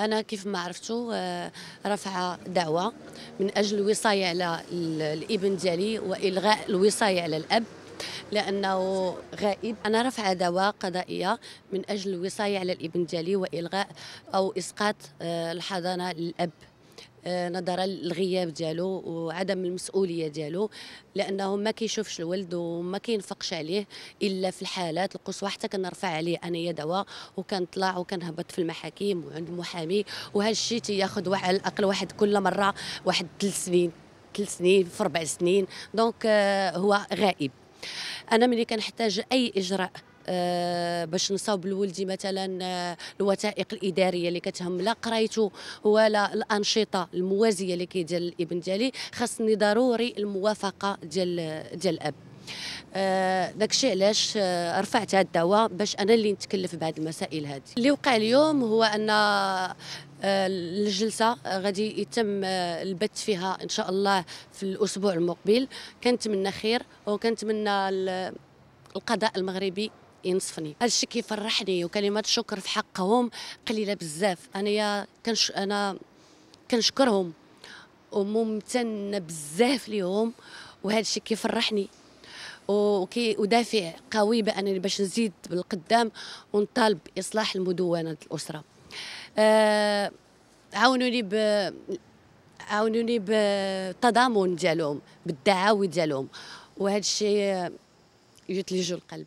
أنا كيف ما عرفتوا آه، رافعه دعوة من أجل الوصايه على ال- الإبن ديالي وإلغاء الوصاية على الأب لأنه غائب. أنا رافعه دعوة قضائية من أجل الوصاية على الإبن ديالي وإلغاء أو إسقاط آه، الحضانة للأب. نظرا للغياب ديالو وعدم المسؤولية ديالو لأنه ما كيشوفش الولد وما كينفقش عليه إلا في الحالات القصوى. حتى كنرفع عليه انايا دواء وكنطلع وكنهبط في المحاكم وعند المحامي. وهذا الشيء تياخذ على الأقل واحد كل مرة واحد ثلاث سنين ثلاث سنين في أربع سنين. دونك آه، هو غائب. أنا ملي كنحتاج أي إجراء باش نصاوب لولدي مثلا آه، الوثائق الإدارية اللي كتهم لا قرايته ولا الأنشطة الموازية اللي كيدير الإبن ديالي. خاصني ضروري الموافقة ديال ديال الأب. آه، داكشي علاش آه، رفعت هاد الدعوة باش أنا اللي نتكلف بهاد المسائل هذه اللي وقع اليوم هو أن آه، الجلسة غادي يتم آه، البت فيها إن شاء الله في الأسبوع المقبل. كنتمنى خير وكنتمنى ال- القضاء المغربي ينصفني. هذا الشيء كيفرحني وكلمات الشكر في حقهم قليلة بزاف. أنا يا كنش أنا كنشكرهم وممتنه بزاف ليهم وهذا الشيء كيفرحني. وكي ودافع قوي بأنني باش نزيد بالقدام ونطالب باصلاح المدونة الأسرة. آه عاونوني ب عاونوني بالتضامن ديالهم بالدعاوي ديالهم. وهذا الشيء يثلج القلب.